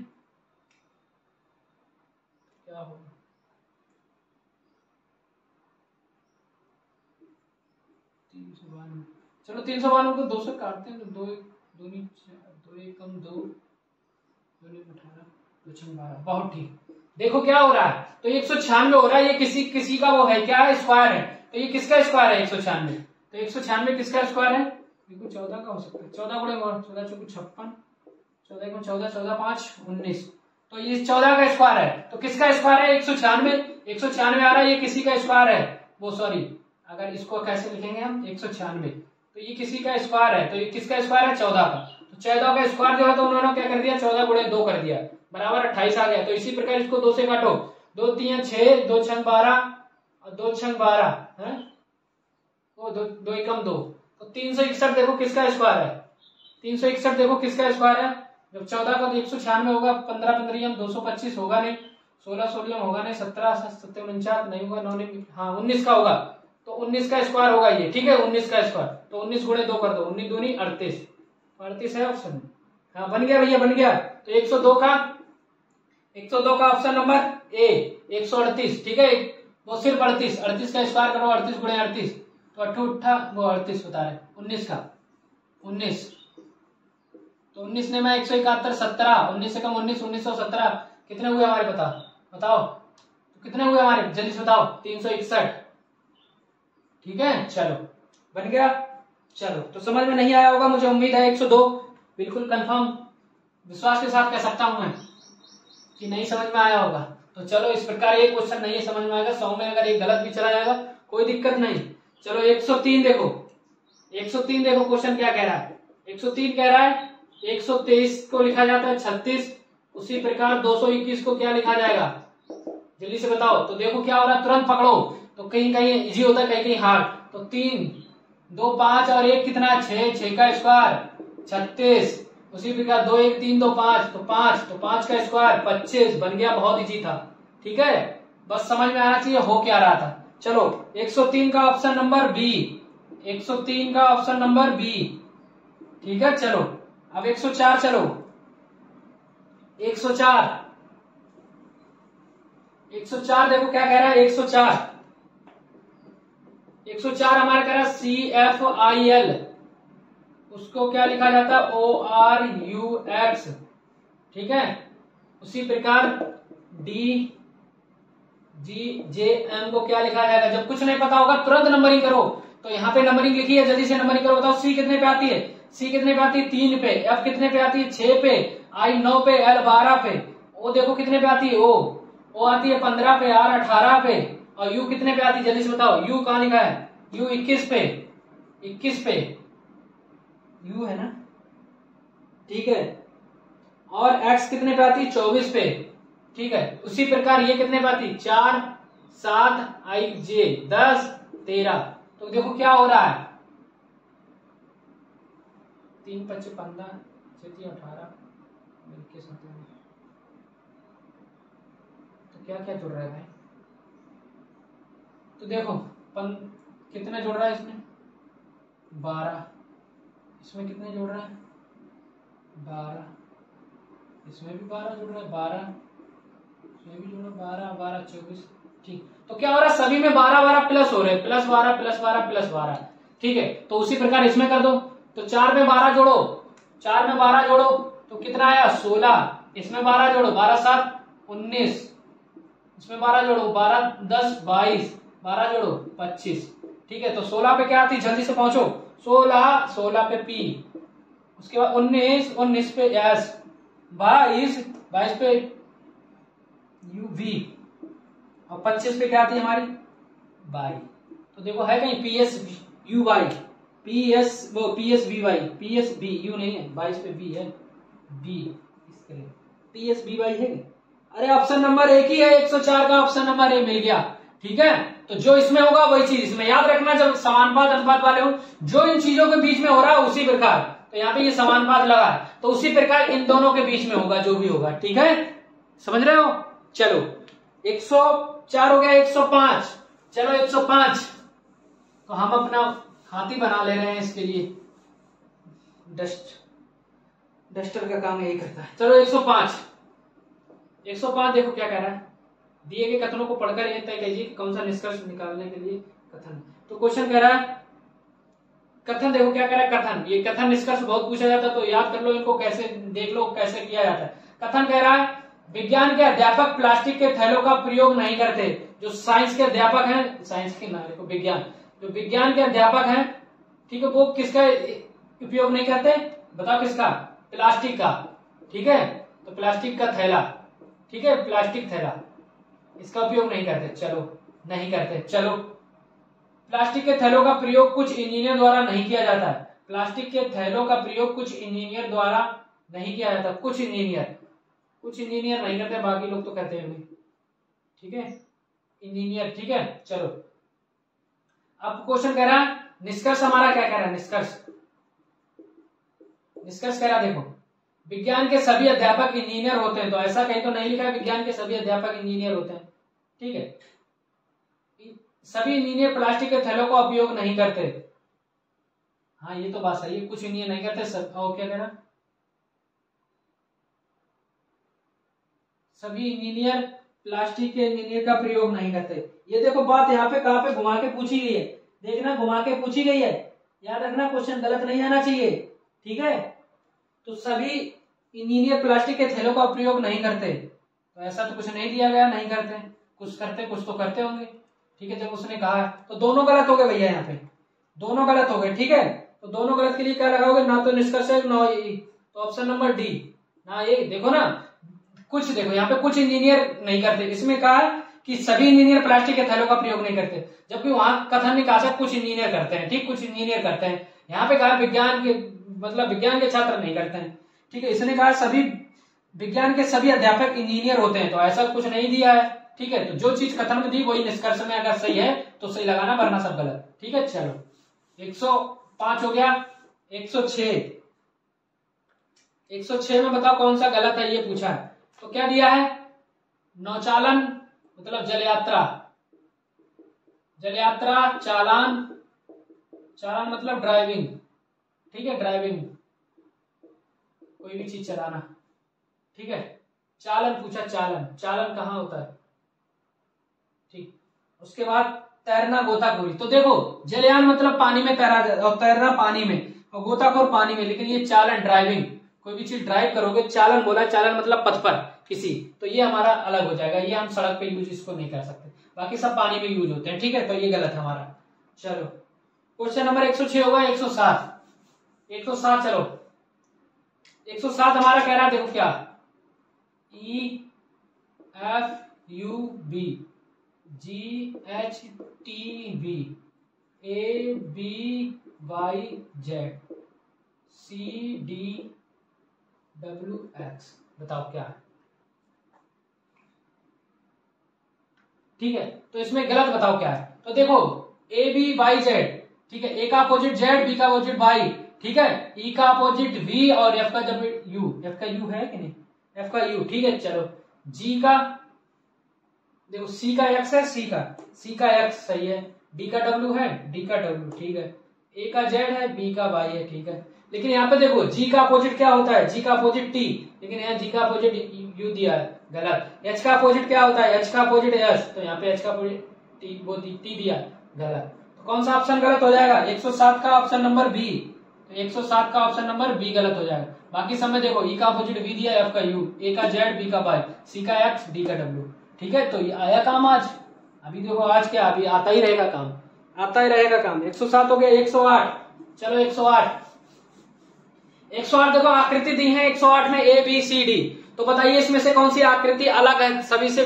क्या होगा? तीन सौ बानवे। चलो, तीन सौ बानवे को दो सौ काटते हैं तो दो दूनी दो एक कम दो, दूनी अठारह दो छह बारह। बहुत ठीक। देखो क्या हो रहा है। तो एक सौ छियानवे हो रहा है। ये किसी किसी का वो है, क्या है स्क्वायर है? तो ये किसका स्क्वायर है एक सौ छियानवे? तो एक सौ छियानवे किसका स्क्वायर है? देखो चौदह का हो सकता है। चौदह चौदह चौक छप्पन, चौदह चौदह चौदह पाँच, उन्नीस। तो ये चौदह का स्क्वायर है। तो किसका स्क्वायर है? एक सौ छियानवे, एक सौ छियानवे आ रहा है, ये किसी का स्क्वायर है? वो सॉरी अगर इसको कैसे लिखेंगे हम? एक सौ छियानवे। तो ये किसी का स्क्वायर है तो ये किसका स्क्वायर है? चौदह का। तो चौदह का स्क्वायर जो है तो उन्होंने क्या कर दिया? चौदह गुणे दो कर दिया। बराबर अट्ठाईस आ गया। तो इसी प्रकार इसको दो से काटो। दो तीन छह, दो छंग बारह, और दो छंग बारह, है? दो दो एकम दो। तो तीन सौ इकसठ देखो किसका स्क्वायर है? तीन सौ इकसठ देखो किसका स्क्वायर है? जब चौदह का तो एक सौ छियानवे होगा, पंद्रह पंद्रह दो सौ पच्चीस होगा नहीं, सोलह सोलह होगा नहीं, सत्रह सत्तर उनचास नहीं होगा, नौ हाँ उन्नीस का होगा। तो उन्नीस का स्क्वायर होगा ये, ठीक है? उन्नीस का स्क्वायर तो उन्नीस गुणे दो कर दो, उन्नीस दूनी अड़तीस। तो अड़तीस है ऑप्शन हाँ बन गया भैया, बन गया। तो एक सौ दो का, एक सौ दो का ऑप्शन नंबर ए एक सौ अड़तीस, ठीक है? वो सिर्फ़ अड़तीस अड़तीस का स्क्वायर करो, अड़तीस गुणे अड़तीस। तो अठूठा वो अड़तीस होता है, उन्नीस का, उन्नीस। तो उन्नीस ने मैं एक सौ इकहत्तर, सत्रह, उन्नीस से कम उन्नीस उन्नीस सौ सत्रह, कितने हुए हमारे पता? बताओ। तो कितने हुए हमारे? जल्दी से बताओ, तीन सौ इकसठ। ठीक है? चलो। बन गया? चलो। तो समझ में नहीं आया होगा, मुझे उम्मीद है 102 बिल्कुल कंफर्म विश्वास के साथ कह सकता हूँ मैं कि नहीं समझ में आया होगा। तो चलो, इस प्रकार ये क्वेश्चन नहीं समझ में आएगा। सौ में अगर एक गलत भी चला जाएगा, कोई दिक्कत नहीं। चलो 103 देखो। 103 देखो, क्वेश्चन क्या कह रहा है? 103 कह रहा है 123 को लिखा जाता है 36 उसी प्रकार 221 को क्या लिखा जाएगा? जल्दी से बताओ। तो देखो क्या हो रहा है, तुरंत पकड़ो। तो कहीं कहीं इजी होता है, कहीं कहीं हार्ड तो तीन, दो, पाँच और एक कितना छह छह का स्क्वायर छत्तीस। उसी प्रकार दो, एक, तीन, दो, पाँच। तो पाँच तो पाँच का स्क्वायर पच्चीस। बन गया, बहुत इजी था। ठीक है? बस समझ में आना चाहिए, हो क्या रहा था। चलो 103 का ऑप्शन नंबर बी। 103 का ऑप्शन नंबर बी। ठीक है, चलो। अब 104 चलो। 104 104 देखो क्या कह रहा है 104 104 हमारा कह रहा है सी एफ़ आई एल उसको क्या लिखा जाता है? ओ आर यू एक्स ठीक है? उसी प्रकार डी जी, जे एम को क्या लिखा जाएगा? जब कुछ नहीं पता होगा, तुरंत नंबरिंग करो। तो यहाँ पे नंबरिंग लिखी है, जल्दी से नंबरिंग करो। बताओ सी कितने पे आती है? सी कितने पे आती है? तीन पे। एफ़ कितने पे आती है? छह पे। आई नौ पे एल बारह पे। ओ देखो कितने पे आती है? ओ ओ आती है पंद्रह पे आर अठारह पे। और यू कितने पे आती है? जल्दी से बताओ। यू कहा लिखा है? यू इक्कीस पे। इक्कीस पे। यू है ना? ठीक है। और एक्स कितने पे आती है? चौबीस पे। ठीक है? उसी प्रकार ये कितने आती चार, सात, आई, जे, दस, तेरह। तो देखो क्या हो रहा है? तीन पच्चीस पंद्रह अठारह, इक्कीस तो क्या क्या जुड़ रहा है भाई? तो देखो, पन कितने जुड़ रहा है इसमें? बारह। इसमें कितने जुड़ रहा है? बारह। इसमें भी बारह जुड़ रहा है। बारह भी जुड़ रहा बारह बारह, चौबीस, ठीक। तो क्या हो रहा है? सभी में बारह बारह प्लस हो रहे हैं। प्लस बारह प्लस बारह प्लस बारह। ठीक है? तो उसी प्रकार इसमें कर दो। तो चार में बारह जोड़ो। चार में बारह जोड़ो। तो कितना आया? सोलह। इसमें बारह जोड़ो। बारह सात, उन्नीस। इसमें बारह जोड़ो। बारह, दस, बाईस। बारह जोड़ो। पच्चीस। ठीक है? तो सोलह पे क्या आती? जल्दी से पहुंचो। सोलह सोलह पे पी। उसके बाद उन्नीस उन्नीस पे एस। बाईस बाईस पे यू वी और पच्चीस पे क्या आती है हमारी? बाई तो देखो, है कहीं P S U Y P S वो P S B Y P S B U नहीं है। बाईस पे बी है। बी इसके पी। एस बी वाई है अरे ऑप्शन नंबर एक ही है। 104 का ऑप्शन नंबर ए मिल गया। ठीक है? तो जो इसमें होगा वही चीज़। इसमें याद रखना, जब समानुपात अनुपात वाले हो, जो इन चीज़ों के बीच में हो रहा है, उसी प्रकार। तो यहाँ पे ये समानुपात लगा है। तो उसी प्रकार इन दोनों के बीच में होगा, जो भी होगा। ठीक है? समझ रहे हो? चलो 104 हो गया 105 चलो 105 तो हम अपना हाथी बना ले रहे हैं इसके लिए। डस्ट, डस्टर का काम यही करता है। चलो 105 105 देखो क्या कह रहा है। दिए गए कथनों को पढ़कर यह तय कीजिए कौन सा निष्कर्ष निकालने के लिए कथन। तो क्वेश्चन कह रहा है, कथन देखो क्या कह रहा है, कथन। ये कथन निष्कर्ष बहुत पूछा जाता है तो याद कर लो इनको कैसे, देख लो कैसे किया जाता है। कथन कह रहा है विज्ञान के अध्यापक प्लास्टिक के थैलों का प्रयोग नहीं करते, जो साइंस के अध्यापक हैं साइंस के ना, देखो विज्ञान, जो विज्ञान के अध्यापक हैं, ठीक है, वो किसका उपयोग नहीं करते? बताओ किसका? प्लास्टिक का, ठीक है? तो प्लास्टिक का थैला, ठीक है, प्लास्टिक थैला, इसका उपयोग नहीं करते, चलो, नहीं करते, चलो। प्लास्टिक के थैलों का प्रयोग कुछ इंजीनियर द्वारा नहीं किया जाता, प्लास्टिक के थैलों का प्रयोग कुछ इंजीनियर द्वारा नहीं किया जाता, कुछ इंजीनियर कुछ इंजीनियर नहीं करते, बाकी लोग तो कहते हैं ठीक है? इंजीनियर, ठीक है? चलो। अब क्वेश्चन कह रहा है, निष्कर्ष हमारा क्या कह रहा है? निष्कर्ष। निष्कर्ष कह रहा देखो, विज्ञान के सभी अध्यापक इंजीनियर होते हैं तो ऐसा कहीं तो नहीं लिखा है विज्ञान के सभी अध्यापक इंजीनियर होते हैं। ठीक है? सभी इंजीनियर प्लास्टिक के थैलों का उपयोग नहीं करते। हाँ ये तो बात सही है, कुछ इंजीनियर नहीं करते, सब और क्या कहना सभी इंजीनियर प्लास्टिक के इंजीनियर का प्रयोग नहीं करते। ये देखो बात यहाँ पे कहा पे घुमा के पूछी गई है। देखना, घुमा के पूछी गई है। याद रखना क्वेश्चन गलत नहीं आना चाहिए। ठीक है? तो सभी इंजीनियर प्लास्टिक के थैलों का प्रयोग नहीं करते। तो ऐसा तो कुछ नहीं दिया गया, नहीं करते। कुछ करते, कुछ तो करते होंगे। ठीक है, जब उसने कहा तो दोनों गलत हो गए भैया यहाँ पे। दोनों गलत हो गए, ठीक है? तो दोनों गलत के लिए क्या लगाओगे? ना तो निष्कर्ष है, ना तो ऑप्शन नंबर डी ना ये, देखो ना। कुछ देखो, यहाँ पे कुछ इंजीनियर नहीं करते। इसमें कहा कि सभी इंजीनियर प्लास्टिक के थैलों का प्रयोग नहीं करते। जबकि वहाँ कथन में कहा कुछ इंजीनियर करते हैं, ठीक, कुछ इंजीनियर करते हैं। यहाँ पे कहा विज्ञान के मतलब विज्ञान के छात्र नहीं करते हैं, ठीक है। इसने कहा सभी, विज्ञान के सभी अध्यापक इंजीनियर होते हैं तो ऐसा कुछ नहीं दिया है, ठीक है। तो जो चीज़ कथन में दी, वही निष्कर्ष में अगर सही है तो सही लगाना, वरना सब गलत, ठीक है। चलो 105 हो गया 106 106 में बताओ कौन सा गलत है, ये पूछा है। तो क्या दिया है? नौचालन मतलब जल यात्रा जल यात्रा चालान चालान मतलब ड्राइविंग ठीक है ड्राइविंग कोई भी चीज़ चलाना। ठीक है? चालन पूछा, चालन। चालन कहाँ होता है? ठीक। उसके बाद तैरना गोताखोरी। तो देखो, जलयान मतलब पानी में तैरा और तैरना पानी में, और गोताखोर पानी में, लेकिन ये चालन ड्राइविंग कोई भी चीज़ ड्राइव करोगे, चालन बोला, चालन मतलब पथ पर, किसी तो ये हमारा अलग हो जाएगा। ये हम सड़क पे यूज़ इसको नहीं कर सकते। बाकी सब पानी में यूज़ होते हैं, ठीक है? तो ये गलत है हमारा। चलो। क्वेश्चन नंबर 106 होगा 107 107 चलो। 107 हमारा कह रहा है, देखो क्या? E F U B G H T B A B Y Z C D W X बताओ क्या है? ठीक है तो इसमें गलत बताओ क्या है? तो देखो ए बी वाई जेड ठीक है? ए का अपोजिट जेड बी का अपोजिट वाई ठीक है? ई का अपोजिट वी और एफ़ का जब यू एफ़ का यू है कि नहीं? एफ़ का यू ठीक है, चलो। जी का, देखो सी का एक्स है सी का। सी का एक्स सही है डी का डब्ल्यू है डी का डब्ल्यू ठीक है? ए का जेड है बी का वाई है, ठीक है? लेकिन यहाँ पे देखो जी का अपोजिट क्या होता है? जी का अपोजिट टी लेकिन यहाँ जी का अपोजिट यू दिया है। गलत। एच का अपोजिट क्या होता है? एच का अपोजिट एस तो यहाँ पे एच का अपोजिट टी वो टी दिया। गलत। तो कौन सा ऑप्शन गलत हो जाएगा? 107 का ऑप्शन नंबर बी तो 107 का ऑप्शन नंबर बी गलत हो जाएगा। बाकी में देखो ई e का अपोजिट वी दिया एफ़ का यू ए का जेड बी का वाई सी का एक्स डी का डब्ल्यू ठीक है? तो आया काम आज। अभी देखो, आज क्या? अभी आता ही रहेगा काम। आता ही रहेगा काम। 107 हो गया 108 चलो 108 108 देखो, आकृति दी है 108 में ए बी सी डी तो बताइए इसमें से कौन सी आकृति अलग है, सभी से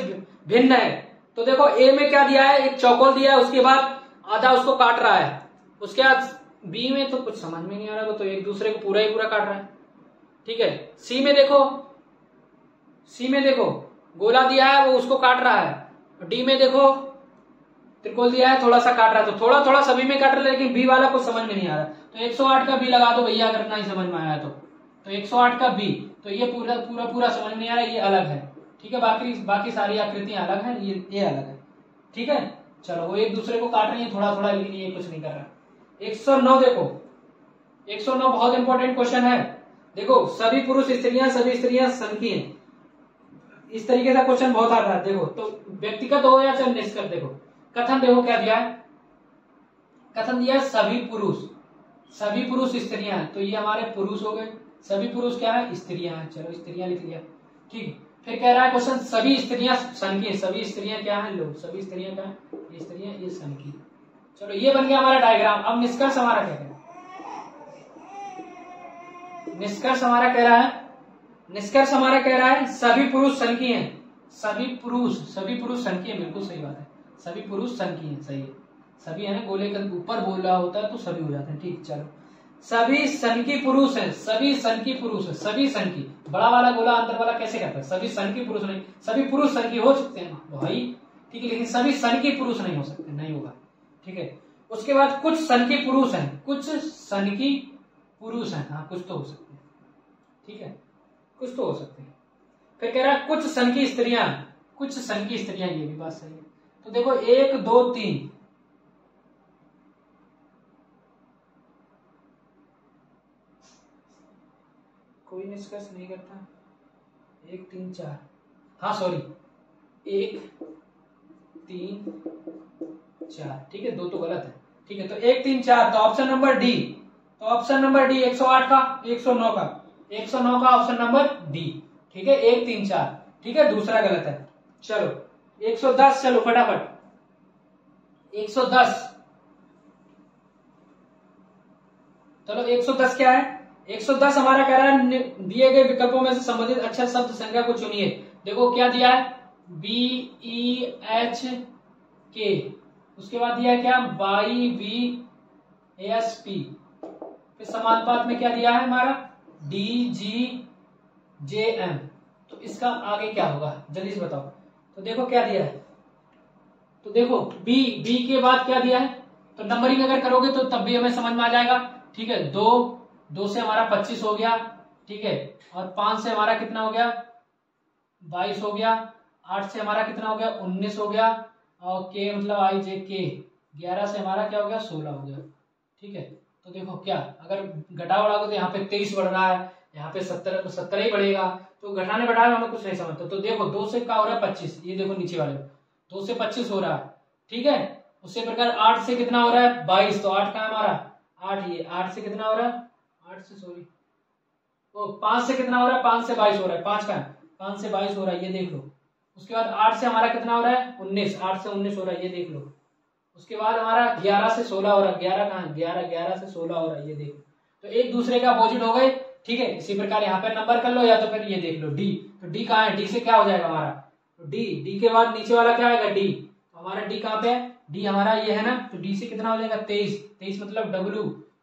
भिन्न है? तो देखो ए में क्या दिया है? एक चौकोल दिया है, उसके बाद आधा उसको काट रहा है। उसके बाद बी में तो कुछ समझ में नहीं आ रहा तो एक दूसरे को पूरा ही पूरा काट रहा है। ठीक है? सी में देखो सी में देखो, गोला दिया है, वो उसको काट रहा है। डी में देखो त्रिकोल दिया है थोड़ा सा काट रहा तो थोड़ा थोड़ा सभी में काट रहा है, लेकिन बी वाला कुछ समझ में नहीं आ रहा। तो 108 का बी लगा दो भैया, अगर नहीं समझ में आया तो। तो 108 का बी तो ये पूरा पूरा पूरा समझ में नहीं आ रहा, ये अलग है। ठीक है, बाकी बाकी सारी आकृतियाँ अलग है, ये ये अलग है। ठीक है? चलो, वो एक दूसरे को काट रही है, थोड़ा थोड़ा, लेकिन ये कुछ नहीं कर रहा। एक सौ नौ देखो। एक सौ नौ बहुत इंपॉर्टेंट क्वेश्चन है। देखो, सभी पुरुष स्त्रियाँ, सभी स्त्रियाँ संकी इस तरीके का क्वेश्चन बहुत आ रहा है, देखो। तो व्यक्तिगत हो या चाहे निष्कर देखो। कथन देखो क्या दिया है? कथन दिया है सभी पुरुष। सभी पुरुष स्त्रियाँ तो ये हमारे पुरुष हो गए। सभी पुरुष क्या है? स्त्रियाँ हैं। चलो, स्त्रियाँ लिख लिया ठीक। फिर कह रहा है क्वेश्चन सभी स्त्रियाँ सन सभी स्त्रियाँ क्या है? लोग। सभी स्त्रियाँ क्या है? स्त्रियाँ, ये सन चलो, ये बन गया हमारा डायग्राम अब निष्कर्ष हमारा क्या कह निष्कर्ष हमारा कह रहा है, निष्कर्ष हमारा कह रहा है, सभी पुरुष सन हैं। सभी पुरुष सभी पुरुष सन है। बिल्कुल सही बात है। सभी पुरुष की हैं, सही सभी, है ना, गोले के ऊपर बोला होता है तो सभी हो जाते हैं, ठीक, चलो। सभी सन की पुरुष है, सभी सन की पुरुष है, सभी सन बड़ा वाला गोला अंतर वाला कैसे करता है? सभी सन की पुरुष नहीं, सभी पुरुष सन हो सकते हैं। भाई, ठीक है, लेकिन सभी सन की पुरुष नहीं हो सकते, नहीं होगा, ठीक है। उसके बाद कुछ सन पुरुष हैं, कुछ सन की पुरुष हैं हाँ कुछ तो हो सकते हैं, ठीक है, कुछ तो हो सकते हैं। फिर कह रहा है, कुछ सन स्त्रियाँ, कुछ सन स्त्रियाँ, ये भी बात सही है। तो देखो, एक, दो, तीन। कोई निष्कर्ष नहीं करता। एक, तीन, चार। हाँ सॉरी एक, तीन, चार। ठीक है, दो तो गलत है। ठीक है तो एक, तीन, चार। तो ऑप्शन नंबर डी तो ऑप्शन नंबर डी 108 का 109 का। 109 का ऑप्शन नंबर डी ठीक है, एक, तीन, चार। ठीक है, दूसरा गलत है। चलो। 110 चलो, फटाफट। 110 चलो 110 क्या है? 110 हमारा कह रहा है दिए गए विकल्पों में से संबंधित अक्षर शब्द संख्या को चुनिए। देखो, क्या दिया है? बी ई एच के उसके बाद दिया क्या? वाई वी एस पी फिर समानुपात में क्या दिया है हमारा? डी जी जे एम तो इसका आगे क्या होगा? जल्दी से बताओ। तो देखो क्या दिया है। तो देखो बी बी के बाद क्या दिया है? तो नंबरिंग अगर करोगे तो तब भी हमें समझ में आ जाएगा। ठीक है, दो दो से हमारा पच्चीस हो गया। ठीक है, और पाँच से हमारा कितना हो गया? बाईस हो गया। आठ से हमारा कितना हो गया? उन्नीस हो गया। और के मतलब आई जे के ग्यारह से हमारा क्या हो गया? सोलह हो गया। ठीक है तो देखो क्या, अगर घटा बढ़ा तो यहाँ पे तेईस बढ़ रहा है, यहाँ पे सत्तर तो सत्तर ही बढ़ेगा। तो घटाने बढ़ाने हमें कुछ नहीं समझता तो देखो दो से क्या हो रहा है पच्चीस ये देखो नीचे वाले दो से पच्चीस हो रहा है ठीक है उसी प्रकार आठ से कितना हो रहा है बाईस तो आठ का हमारा आठ ये आठ से कितना हो रहा है आठ से सॉरी तो पाँच से कितना हो रहा है पाँच से बाईस हो रहा है पाँच का पाँच से बाईस हो रहा है ये देख लो उसके बाद आठ से हमारा कितना हो रहा है उन्नीस आठ से उन्नीस हो रहा है ये देख लो उसके बाद हमारा ग्यारह से सोलह हो रहा है ग्यारह कहा ग्यारह ग्यारह से सोलह हो रहा है ये देखो तो एक दूसरे का अपोजिट हो गए ठीक है, इसी प्रकार यहाँ पे नंबर कर लो या तो फिर ये देख लो डी तो डी कहाँ है? डी से क्या हो जाएगा हमारा? तो डी डी के बाद नीचे वाला क्या आएगा? डी तो हमारा डी कहाँ पे है? डी हमारा ये है ना तो डी से कितना हो जाएगा? तेईस. तेईस मतलब डब्ल्यू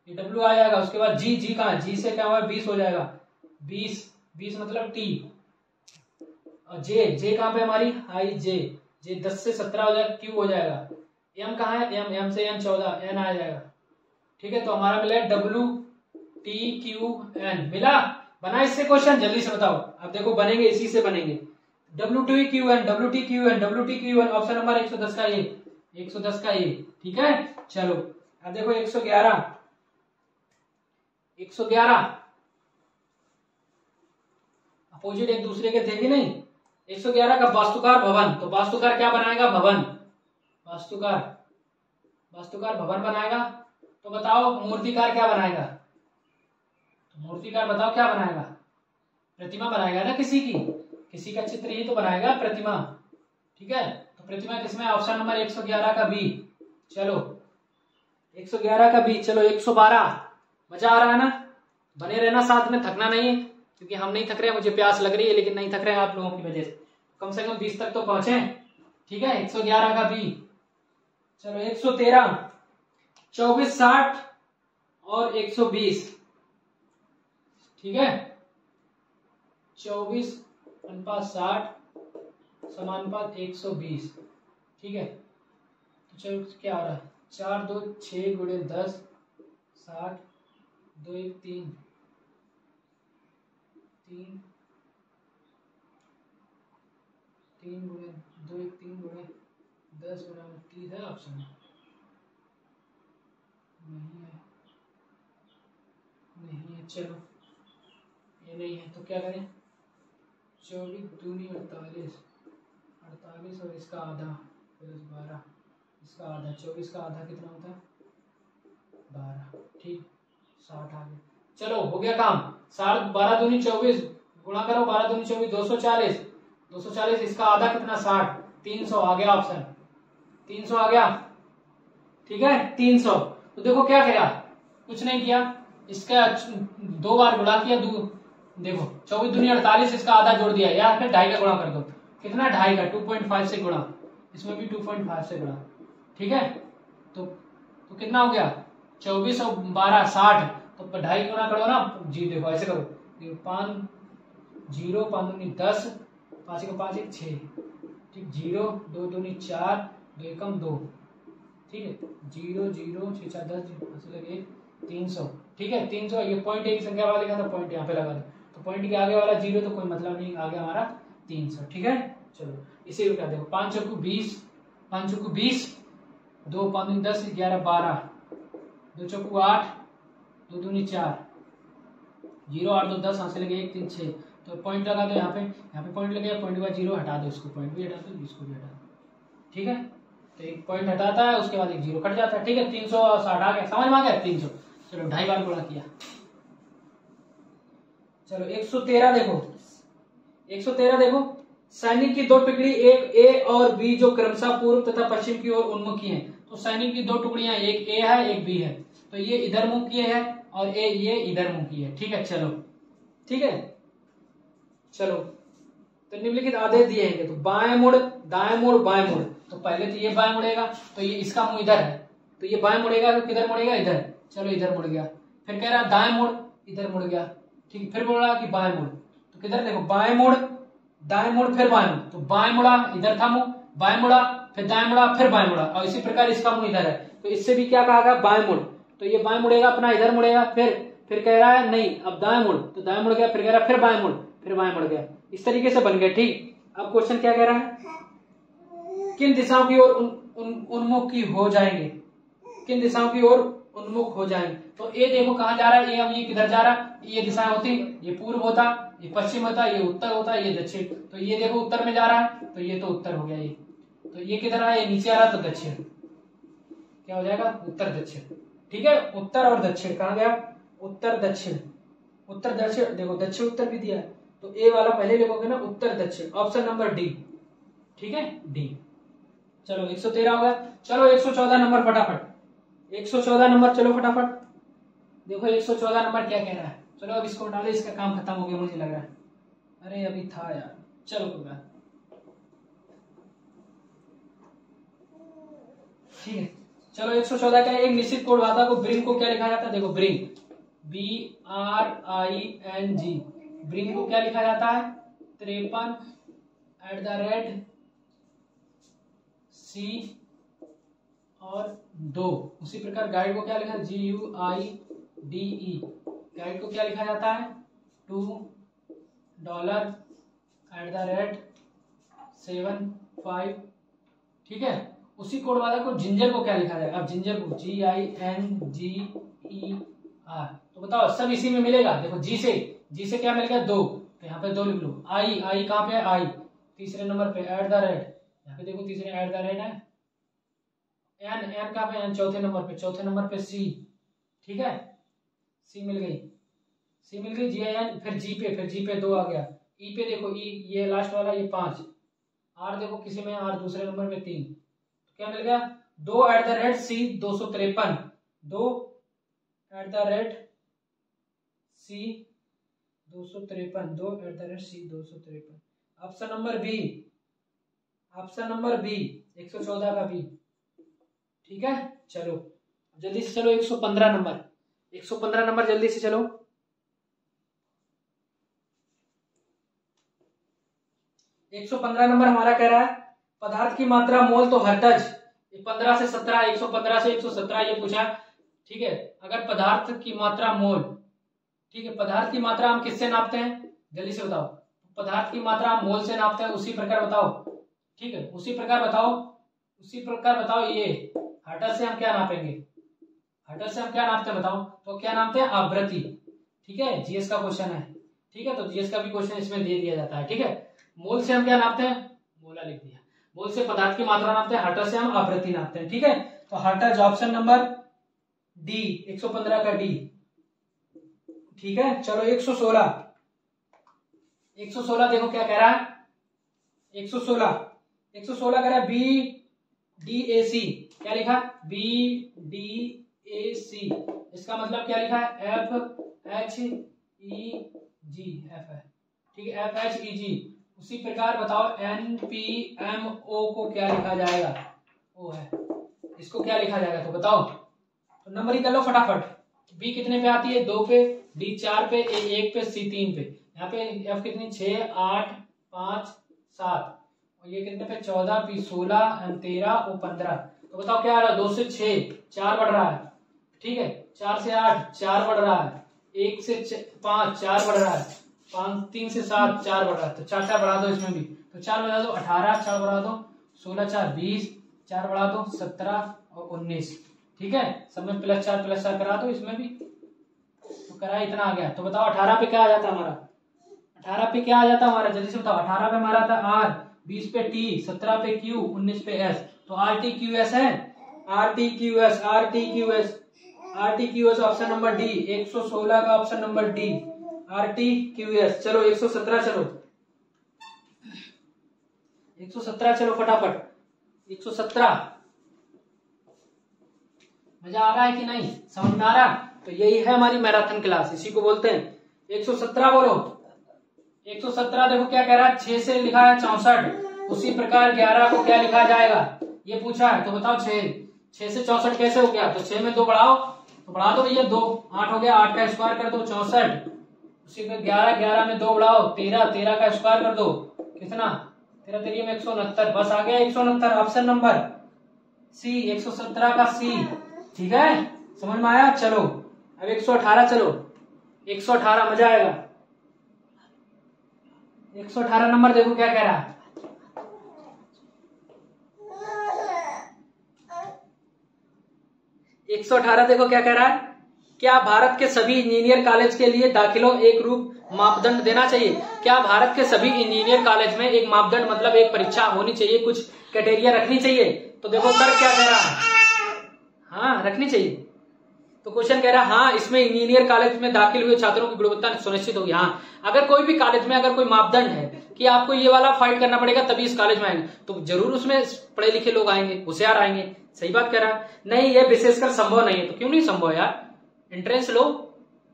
ये डब्ल्यू आ जाएगा, उसके बाद जी जी कहा जी से क्या हुआ? बीस हो जाएगा। बीस बीस मतलब टी और जे जे कहाँ पे हमारी? आई जे जे दस से सत्रह हो जाएगा क्यू हो जाएगा। एम कहा है? एम एम से एम चौदह एन आ जाएगा। ठीक है तो हमारा मिला है डब्ल्यू टी क्यू एन मिला? बना इससे क्वेश्चन जल्दी से बताओ। अब देखो, बनेंगे, इसी से बनेंगे। W T Q N W T Q N W T Q N option number एक सौ दस का ये। एक सौ दस का ये। ठीक है? चलो। अब देखो, एक सौ ग्यारह। एक सौ ग्यारह। अपोजिट एक दूसरे के थे कि नहीं? 111 का वास्तुकार भवन। तो वास्तुकार क्या बनाएगा? भवन। वास्तुकार। वास्तुकार भवन बनाएगा। तो बताओ, मूर्तिकार क्या बनाएगा? मूर्तिकार बताओ क्या बनाएगा? प्रतिमा बनाएगा ना किसी की? किसी का चित्र ही तो बनाएगा प्रतिमा। ठीक है? तो प्रतिमा किसमें? ऑप्शन नंबर 111 का बी। चलो। 111 का बी। चलो 112 मज़ा आ रहा है ना? बने रहना साथ में, थकना नहीं क्योंकि हम नहीं थक रहे मुझे प्यास लग रही है, लेकिन नहीं थक रहे आप लोगों की वजह से। कम से कम बीस तक तो पहुँचे। ठीक है? 111 का बी। चलो 113 चौबीस साठ और 120 ठीक है? चौबीस अनुपात साठ समानुपात 120 ठीक है? तो चलो क्या हो रहा है? चार दो छ गुड़े दस, साठ दो एक तीन। तीन तीन गुणे दो एक तीन गुणे दस गुणा तीस है ऑप्शन नहीं है। नहीं है, चलो। ये नहीं है तो क्या करें? चौबीस दूनी अड़तालीस अड़तालीस और इसका आधा प्लस बारह, इसका आधा, चौबीस का आधा कितना होता है? बारह, ठीक, साठ आ गया चलो, हो गया काम। साठ, बारह दूनी चौबीस, गुणा करो, बारह दूनी चौबीस, दो सौ चालीस, दो सौ चालीस, इसका आधा कितना? साठ, तीन सौ आ गया ऑप्शन। तीन सौ आ गया, ठीक है, तीन सौ। तो देखो क्या किया, कुछ नहीं किया, इसका दो बार गुणा किया, दो देखो, चौबीस दुनिया अड़तालीस, इसका आधा जोड़ दिया। या फिर ढाई का गुणा कर दो। कितना? ढाई का टू पॉइंट फाइव से गुणा। इसमें भी टू पॉइंट फाइव से गुणा। ठीक है? तो तो कितना हो गया? चौबीस और बारह, साठ। तो ढाई गुना करो ना। जी, देखो, ऐसे करो। पाँच, ज़ीरो पाँच दूनी दस, पाँच का पाँच एक छ। ठीक, ज़ीरो, दो दूनी चार, दो एकम दो। ठीक है? ज़ीरो ज़ीरो छह चार, दस लगे तीन सौ। ठीक है? तीन सौ, ये पॉइंट एक संख्या वाला लिखा था पॉइंट यहाँ पे लगा दो। तो पॉइंट के आगे वाला ज़ीरो तो कोई मतलब नहीं, आगे हमारा तीन सौ, ठीक है? चलो, इसी को देखो, पाँच चौकू बीस, पाँच चौकू बीस, दो पाँच दस, ग्यारह बारह, दो चौकू आठ, दो दूनी चार ज़ीरो आठ, दो, दस यहाँ से लगे एक, तीन छः तो पॉइंट लगा दो यहाँ पे यहाँ पे पॉइंट लगे पॉइंट के ज़ीरो हटा दो इसको पॉइंट भी हटा दो, इसको भी हटा दो, ठीक है? तो एक पॉइंट हटाता है, उसके बाद एक ज़ीरो कट जाता है, ठीक है? तीन सौ साठ आ गया, समझ में आ गया? तीन सौ, चलो, ढाई बार गुणा किया। चलो, एक सौ तेरह देखो। एक सौ तेरह देखो। सैनिक की दो टुकड़ी एक ए और बी, जो क्रमशः पूर्व तथा पश्चिम की ओर उन्मुखी है तो सैनिक की दो टुकड़ियाँ, एक ए है, एक बी है। तो ये इधर मुखी है और ए, ये इधर मुखी है। ठीक है, चलो। ठीक है? चलो। तो निम्नलिखित आदेश दिए हैं तो बाएँ मुड़, दाएँ मुड़, बाएँ मुड़। तो पहले तो ये बाएँ मुड़ेगा तो ये इसका मुँह इधर है। तो ये बाएँ मुड़ेगा तो किधर मुड़ेगा? इधर। चलो, इधर मुड़ गया। फिर कह रहा दाएँ मुड़, इधर मुड़ गया। ठीक, फिर बोल रहा कि बाएँ मुड़। तो किधर देखो, बाएँ मुड़, दाएँ मुड़, फिर बाएँ मुड़। तो बाएँ मुड़ा, इधर था मुँह बाएँ मुड़ा, फिर दाएँ मुड़ा, फिर बाएँ मुड़ा। और इसी प्रकार इसका मुँह इधर है। तो इससे भी क्या कहा गया? बाएँ मुड़। तो ये बाएँ मुड़ेगा, अपना इधर मुड़ेगा, फिर फिर कह रहा है, नहीं, अब दाएँ मुड़। तो दाएँ मुड़ गया, फिर कह रहा है, फिर बाएँ मुड़, फिर बाएँ मुड़ गया। इस तरीके से बन गया, ठीक। अब क्वेश्चन क्या कह रहा है? किन दिशाओं की ओर उन्मुख की हो जाएँगे? किन दिशाओं की ओर उन्मुख हो जाएँगे तो ये देखो कहा जा रहा है? ये अब ये किधर जा रहा है? ये दिशाएँ होती, ये पूर्व होता, ये पश्चिम होता, ये उत्तर होता, ये दक्षिण। तो ये देखो उत्तर में जा रहा है तो ये तो उत्तर हो गया ये। तो ये किधर आ रहा है? ये नीचे आ रहा तो दक्षिण। क्या हो जाएगा? उत्तर दक्षिण। ठीक है? उत्तर और दक्षिण कहा गया? उत्तर दक्षिण। उत्तर दक्षिण, देखो दक्षिण उत्तर भी दिया तो ए वाला पहले लिखोगे ना, उत्तर दक्षिण। Option number D. ठीक है? डी। चलो 113 हो गया। चलो 114 नंबर फटाफट। 114 नंबर, चलो फटाफट। देखो 114 नंबर क्या कह रहा है। चलो अब इसको डाले इसका काम खत्म हो गया मुझे लग रहा है। अरे, अभी था यार। चलो कोई ठीक है। चलो एक सौ चौदह का एक निश्चित कोड वादा को ब्रिंग को क्या लिखा जाता है? देखो, bring. B R I N G bring को क्या लिखा जाता है? तिरपन एट द रेट सी और दो। उसी प्रकार गाइड को क्या लिखा G U I D E guide को क्या लिखा जाता है? Two dollar at the rate seven five ठीक है? उसी कोड वाला को जिंजर को क्या लिखा जाएगा? अब जिंजर को जी आई एन जी ई आर तो बताओ, सब इसी में मिलेगा? देखो जी से जी से क्या मिलेगा? दो। तो यहाँ पे दो लिख लो। आई आई कहाँ पे है? आई तीसरे नंबर पे एट द रेट यहाँ पे देखो, तीसरे एट द रेट है। एन एन का पे एन चौथे नंबर पे चौथे नंबर पे सी ठीक है? सी मिल गई। सी मिल गई जी एन फिर जी पे फिर जी पे दो आ गया। ई e पे देखो ई e, ये लास्ट वाला ये पाँच। आर देखो किसी में आर दूसरे नंबर पे तीन। तो क्या मिल गया? दो एट द रेट सी दो सौ तिरपन। दो एट द रेट सी दो सौ तिरपन। दो एट द रेट सी दो सौ तिरपन। Option number B option number B एक सौ चौदह का बी ठीक है? चलो। जल्दी से चलो, एक सौ पंद्रह नंबर। एक सौ पंद्रह नंबर जल्दी से चलो। एक सौ पंद्रह नंबर हमारा कह रहा है, पदार्थ की मात्रा, मोल तो हरटज पंद्रह से सत्रह, एक सौ पंद्रह से एक सौ सत्रह, ये पूछा। ठीक है? अगर पदार्थ की मात्रा, मोल। ठीक है? पदार्थ की मात्रा हम किससे नापते हैं? जल्दी से बताओ। पदार्थ की मात्रा हम मोल से नापते हैं, उसी प्रकार बताओ। ठीक है? उसी प्रकार बताओ। उसी प्रकार बताओ ये। हटर से हम क्या नापेंगे? हटर से हम क्या नापते बताओ? तो क्या नापते हैं? आवृत्ति। ठीक है? जीएस का क्वेश्चन है। ठीक है? तो जीएस का भी क्वेश्चन इसमें दे दिया जाता है। ठीक है? मोल से हम क्या नापते हैं? मोला लिख दिया। मोल से पदार्थ की मात्रा नापते हैं। हटर से हम आवृत्ति नापते हैं। ठीक है? तो हटर जो ऑप्शन नंबर डी 115 का डी ठीक है? चलो 116 116 देखो क्या कह रहा है? 116 116 कह रहा है बी डी ए सी क्या लिखा? बी डी ए सी इसका मतलब क्या लिखा है? F H E G F है ठीक है एफ़ एच ई जी उसी प्रकार बताओ एन पी एम ओ को क्या लिखा जाएगा? ओ है। इसको क्या लिखा जाएगा? तो बताओ। तो नंबर ही कर लो फटाफट। बी कितने पे आती है? दो पे डी चार पे ए एक पे सी तीन पे। यहाँ पे एफ़ कितनी? छ आठ, पाँच, सात। और ये कितने पे चौदह पी सोलह तेरह और पंद्रह। तो बताओ क्या आ रहा है? दो से छ चार बढ़ रहा है। ठीक है? चार से आठ, चार बढ़ रहा है। एक से पाँच, चार बढ़ रहा है। पाँच, तीन से सात, चार बढ़ रहा है। तो चार चार बढ़ा दो इसमें भी। तो चार बढ़ा दो, अठारह, चार बढ़ा दो। सोलह, चार, बीस, चार बढ़ा दो, सत्रह और उन्नीस। ठीक है? सब में प्लस चार प्लस चार करा दो इसमें भी। तो करा इतना आ गया। तो बताओ अठारह पे क्या आ जाता हमारा? अठारह पे क्या आ जाता हमारा? जल्दी से बताओ। अठारह पे हमारा था आर बीस पे टी, सत्रह पे क्यू, उन्नीस पे एस। तो आर टी क्यू एस है? R T Q S, R T Q S, R T Q S option number D, एक सौ सोलह का option number D, R T Q S. चलो, एक सौ सत्रह चलो। एक सौ सत्रह चलो फटाफट। एक सौ सत्रह। मज़ा आ रहा है कि नहीं? समझ में आ रहा? तो यही है हमारी मैराथन क्लास। इसी को बोलते हैं। एक सौ सत्रह बोलो। एक सौ सत्रह देखो क्या कह रहा है, छह से लिखा है चौसठ। उसी प्रकार ग्यारह को क्या लिखा जाएगा? ये पूछा है तो बताओ छह। छह से चौसठ कैसे हो गया? तो छह में दो बढ़ाओ तो बढ़ा दो भैया दो। आठ हो गया, आठ का स्क्वायर कर दो, चौसठ। उसी में ग्यारह ग्यारह में दो बढ़ाओ, तेरह तेरह का स्क्वायर कर दो। कितना? तेरह तेरह में एक सौ उनहत्तर। बस आ गया एक सौ उनहत्तर ऑप्शन नंबर सी एक सौ सत्रह का सी ठीक है? समझ में आया? चलो। अब एक सौ अठारह, चलो। एक सौ अठारह, मज़ा आएगा। एक सौ अठारह नंबर देखो क्या कह रहा है। एक सौ अठारह देखो क्या कह रहा है। क्या भारत के सभी इंजीनियर कॉलेज के लिए दाखिलों एक रूप मापदंड देना चाहिए? क्या भारत के सभी इंजीनियर कॉलेज में एक मापदंड मतलब एक परीक्षा होनी चाहिए? कुछ क्राइटेरिया रखनी चाहिए? तो देखो सर क्या कह रहा है। हाँ रखनी चाहिए। तो क्वेश्चन कह रहा है हाँ इसमें इंजीनियर कॉलेज में दाखिल हुए छात्रों की गुणवत्ता सुनिश्चित होगी। हाँ अगर कोई भी कॉलेज में अगर कोई मापदंड है कि आपको ये वाला फाइट करना पड़ेगा, तभी इस कॉलेज में आएँगे। तो ज़रूर उसमें पढ़े लिखे लोग आएँगे, होशियार आएँगे। सही बात कह रहा नहीं, ये विशेषकर संभव नहीं है। तो क्यों नहीं संभव यार? एंट्रेंस लो।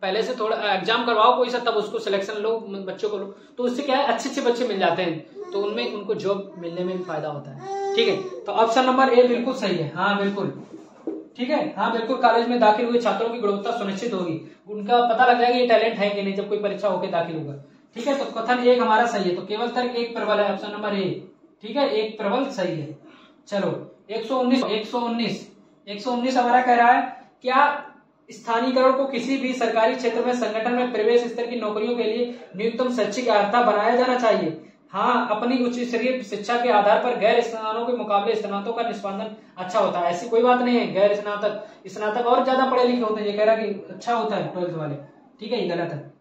पहले से थोड़ा एग्ज़ाम करवाओ कोई सा, तब उसको सिलेक्शन लो बच्चों को लो। तो उससे क्या है अच्छे अच्छे बच्चे मिल जाते हैं। तो उनमें उनको जॉब मिलने में भी फ़ायदा होता है। ठीक है? तो ऑप्शन नंबर ए बिल्कुल सही है। हाँ बिल्कुल। ठीक है? हाँ बिल्कुल कॉलेज में दाखिल हुए छात्रों की गुणवत्ता सुनिश्चित होगी। उनका पता लग जाएगा ये टैलेंट है कि नहीं जब कोई परीक्षा होकर दाखिल होगा। ठीक है? तो कथन एक हमारा सही है तो केवल तर्क एक प्रबल है ऑप्शन नंबर ए ठीक है? एक प्रबल सही है। चलो 119 119 119 हमारा कह रहा है, क्या स्थानीयकरण को किसी भी सरकारी क्षेत्र में संगठन में प्रवेश स्तर की नौकरियों के लिए न्यूनतम शैक्षिक अर्हता बनाया जाना चाहिए? हाँ अपनी उच्च स्तरीय शिक्षा के आधार पर गैर स्नातकों के मुकाबले स्नातकों का निष्पादन अच्छा होता है। ऐसी कोई बात नहीं है। गैर स्नातक स्नातक और ज़्यादा पढ़े लिखे होते हैं। ये कह रहा कि अच्छा होता है ट्वेल्थ वाले। ठीक है, ये गलत है।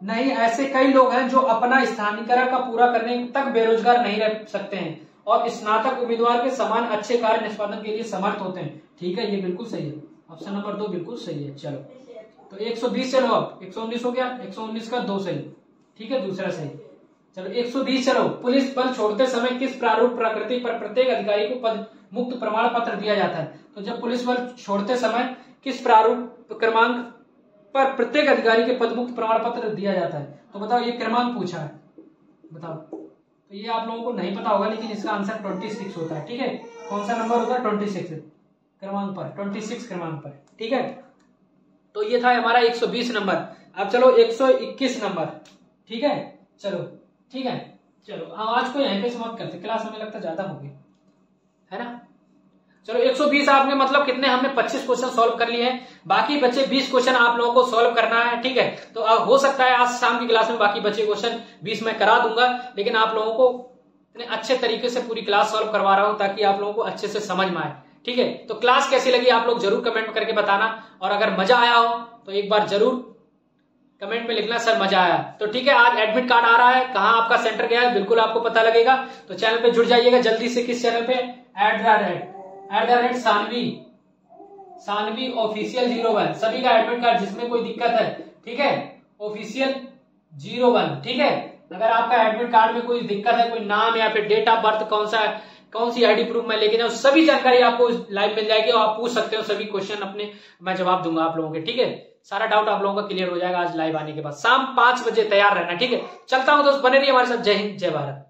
नहीं, ऐसे कई लोग हैं जो अपना स्थानीयकरण का पूरा करने तक बेरोजगार नहीं रह सकते हैं और स्नातक उम्मीदवार के समान अच्छे कार्य निष्पादन के लिए समर्थ होते हैं। ठीक है, ये बिल्कुल सही है। ऑप्शन नंबर दो बिल्कुल सही है। चलो। तो 120 चलो अब 119 हो गया 119 का दो सही। ठीक है, दूसरा सही। चलो 120 चलो। पुलिस बल छोड़ते समय किस प्रारूप प्रकृति पर प्रत्येक अधिकारी को पद मुक्त प्रमाण पत्र दिया जाता है? तो जब पुलिस बल छोड़ते समय किस प्रारूप क्रमांक पर प्रत्येक अधिकारी के पद मुक्त प्रमाण पत्र दिया जाता है? तो बताओ, ये क्रमांक पूछा है। बताओ। तो ये आप लोगों को नहीं पता होगा, लेकिन इसका आंसर ट्वेंटी सिक्स होता है, ठीक है? कौन सा नंबर होता है? Twenty six. क्रमांक पर, ट्वेंटी सिक्स क्रमांक पर, ठीक है? तो ये था हमारा एक सौ बीस नंबर। अब चलो, एक सौ इक्कीस नंबर, ठीक है? चलो। ठीक है? चलो हम आज को यहीं पे समाप्त करते क्लास हमें लगता ज़्यादा होगी। है ना? चलो 120 आपने मतलब कितने हमने 25 क्वेश्चन सॉल्व कर लिए हैं। बाकी बचे 20 क्वेश्चन आप लोगों को सॉल्व करना है, ठीक है? तो हो सकता है आज शाम की क्लास में बाकी बचे क्वेश्चन 20 में करा दूँगा, लेकिन आप लोगों को इतने अच्छे तरीके से पूरी क्लास सॉल्व करवा रहा हूँ ताकि आप लोगों को अच्छे से समझ में आए, ठीक है? तो क्लास कैसी लगी आप लोग ज़रूर कमेंट करके बताना, और अगर मज़ा आया हो तो एक बार ज़रूर कमेंट में लिखना, सर, मज़ा आया। तो ठीक है, आज एडमिट कार्ड आ रहा है। कहाँ आपका सेंटर गया है, बिल्कुल आपको पता लगेगा। तो चैनल पे जुड़ जाइएगा जल्दी से किस चैनल पे? At the rate at the rate Saanvi Saanvi official zero one सभी का एडमिट कार्ड जिसमें कोई दिक्कत है, ठीक है? ऑफिशियल ज़ीरो वन ठीक है? अगर आपका एडमिट कार्ड में कोई दिक्कत है, कोई नाम या फिर डेट ऑफ़ बर्थ कौन सा है, कौन सी आईडी प्रूफ मैं लेके जाऊँ, सभी जानकारी आपको लाइव मिल जाएगी और आप पूछ सकते हो सभी क्वेश्चन अपने। मैं जवाब दूँगा आप लोगों के, ठीक है? सारा डाउट आप लोगों का क्लियर हो जाएगा आज लाइव आने के बाद। शाम पाँच बजे तैयार रहना, ठीक है? चलता हूँ दोस्त, बने रही हमारे साथ। जय हिंद, जय भारत।